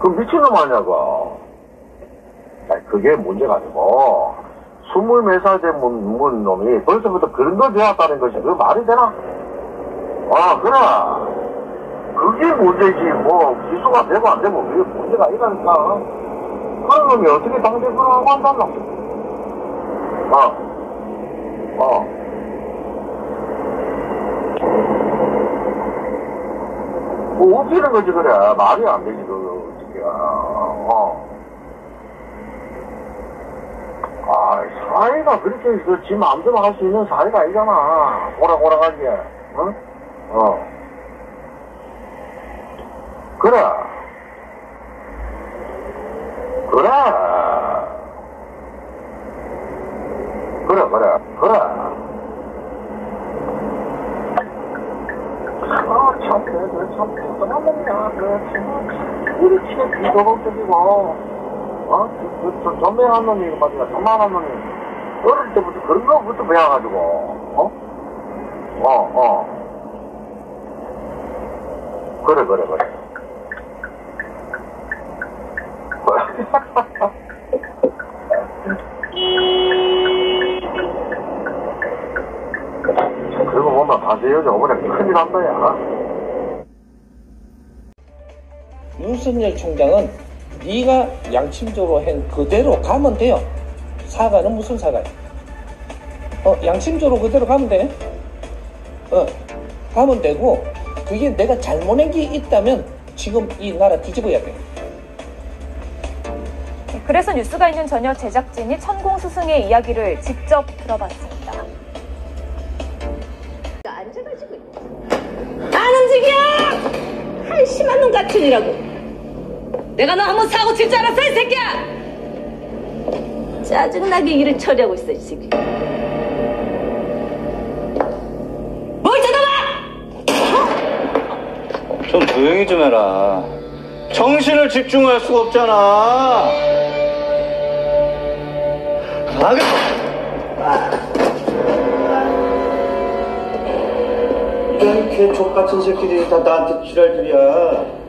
그 미친놈 아냐고. 아니, 그게 문제가 아니고, 스물 몇살된 문, 문 놈이 벌써부터 그런 거 되었다는 것이 그 말이 되나? 아, 그래. 그게 문제지. 뭐, 기수가 되고 안 되고 그게 문제가 아니라니까. 그런 놈이 어떻게 당대표를 하고 한다노? 어. 어. 뭐 웃기는 거지 그래. 말이 안 되지 그 어떻게. 어. 아 사회가 그렇게 그지 마음대로 할 수 있는 사회가 아니잖아. 오락오락하게. 어? 어. 그래. 그래. 그래 그래. 그래 아, 참, 그, 그. 그, 참, 이렇게 비도덕적이고, 어? 그, 그, 저, 전매한 놈이, 말이야, 전만한 놈이, 어릴 때부터 그런 거부터 배워가지고, 어? 어, 어. 그래, 그래, 그래. 그러고 보면 사실 여자 어머니 큰일 난다, 야. 윤석열 총장은 네가 양심적으로 한 그대로 가면 돼요. 사과는 무슨 사과야? 어, 양심적으로 그대로 가면 돼. 어, 가면 되고 그게 내가 잘못한 게 있다면 지금 이 나라 뒤집어야 돼. 그래서 뉴스가 있는 저녁 제작진이 천공 스승의 이야기를 직접 들어봤습니다. 앉아가지고 안 움직여! 한심한 놈 같으니라고 내가 너 한번 사고 칠 줄 알았어 이 새끼야! 짜증나게 일을 처리하고 있어 이 새끼 뭘 쳐다봐! 좀 조용히 좀 해라. 정신을 집중할 수가 없잖아. 나가. 이런 개족 같은 새끼들이 다 나한테 지랄들이야. 아!